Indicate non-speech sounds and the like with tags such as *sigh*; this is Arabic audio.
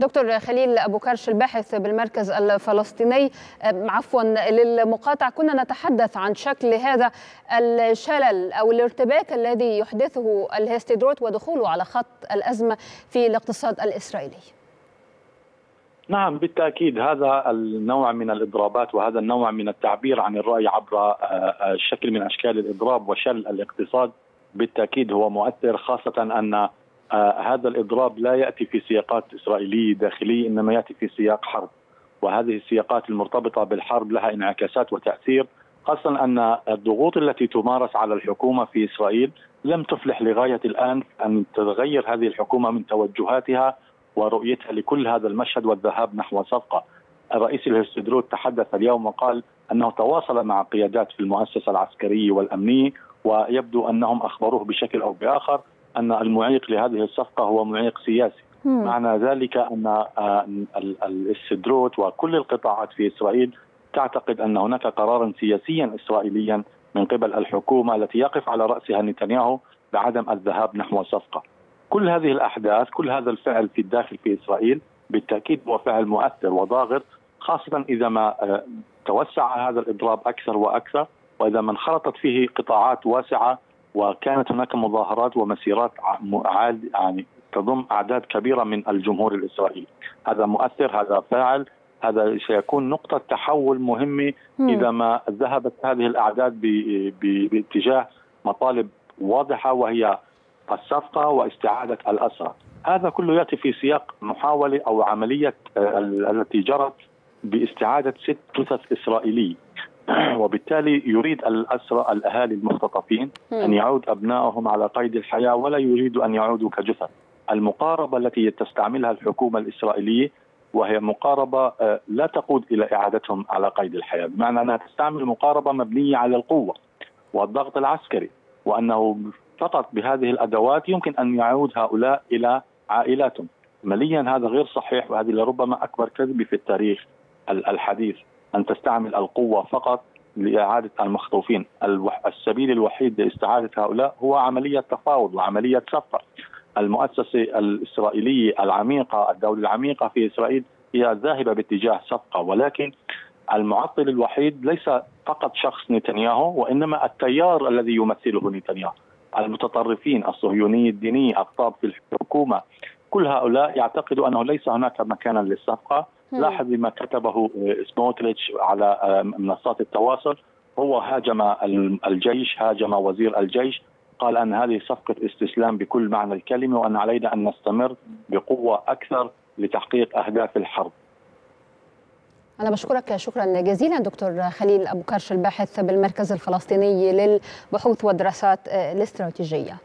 دكتور خليل أبو كرش الباحث بالمركز الفلسطيني. عفوا للمقاطعة. كنا نتحدث عن شكل هذا الشلل أو الارتباك الذي يحدثه الهستيدروت ودخوله على خط الأزمة في الاقتصاد الإسرائيلي. نعم بالتأكيد هذا النوع من الإضرابات وهذا النوع من التعبير عن الرأي عبر شكل من أشكال الإضراب وشل الاقتصاد بالتأكيد هو مؤثر خاصة أن هذا الإضراب لا يأتي في سياقات إسرائيلية داخلية إنما يأتي في سياق حرب وهذه السياقات المرتبطة بالحرب لها انعكاسات وتأثير خاصة أن الضغوط التي تمارس على الحكومة في إسرائيل لم تفلح لغاية الآن أن تتغير هذه الحكومة من توجهاتها ورؤيتها لكل هذا المشهد والذهاب نحو صفقة. الرئيس الهستدروت تحدث اليوم وقال أنه تواصل مع قيادات في المؤسسة العسكرية والأمنية ويبدو أنهم أخبروه بشكل أو بآخر أن المعيق لهذه الصفقة هو معيق سياسي. مم. معنى ذلك أن الاستدروت وكل القطاعات في إسرائيل تعتقد أن هناك قرارا سياسيا إسرائيليا من قبل الحكومة التي يقف على رأسها نتنياهو بعدم الذهاب نحو صفقة. كل هذه الأحداث كل هذا الفعل في الداخل في إسرائيل بالتأكيد هو فعل مؤثر وضاغط خاصة إذا ما توسع هذا الإضراب أكثر وأكثر وإذا ما انخرطت فيه قطاعات واسعة وكانت هناك مظاهرات ومسيرات عال يعني تضم أعداد كبيرة من الجمهور الإسرائيلي. هذا مؤثر هذا فاعل هذا سيكون نقطة تحول مهمة إذا ما ذهبت هذه الأعداد باتجاه مطالب واضحة وهي الصفقة واستعادة الأسرى. هذا كله يأتي في سياق محاولة أو عملية التي جرت باستعادة ست جثث إسرائيلية. *clears throat* وبالتالي يريد الأسرى الأهالي المختطفين أن يعود أبنائهم على قيد الحياة ولا يريد أن يعودوا كجثث المقاربة التي تستعملها الحكومة الإسرائيلية وهي مقاربة لا تقود إلى إعادتهم على قيد الحياة. بمعنى أنها تستعمل مقاربة مبنية على القوة والضغط العسكري وأنه فقط بهذه الأدوات يمكن أن يعود هؤلاء إلى عائلاتهم. ماليا هذا غير صحيح وهذه لربما أكبر كذبة في التاريخ الحديث. أن تستعمل القوة فقط لإعادة المخطوفين. السبيل الوحيد لاستعادة هؤلاء هو عملية تفاوض وعملية صفقه المؤسسة الإسرائيلية العميقة الدولة العميقة في إسرائيل هي ذاهبة باتجاه صفقة ولكن المعطل الوحيد ليس فقط شخص نتنياهو وإنما التيار الذي يمثله نتنياهو. المتطرفين الصهيونية الدينية أقطاب في الحكومة كل هؤلاء يعتقدوا أنه ليس هناك مكانا للصفقة. لاحظ بما كتبه سموتريتش على منصات التواصل هو هاجم الجيش هاجم وزير الجيش قال أن هذه صفقة استسلام بكل معنى الكلمة وأن علينا أن نستمر بقوة أكثر لتحقيق أهداف الحرب. أنا بشكرك شكرا جزيلا دكتور خليل أبو كرش الباحث بالمركز الفلسطيني للبحوث والدراسات الاستراتيجية.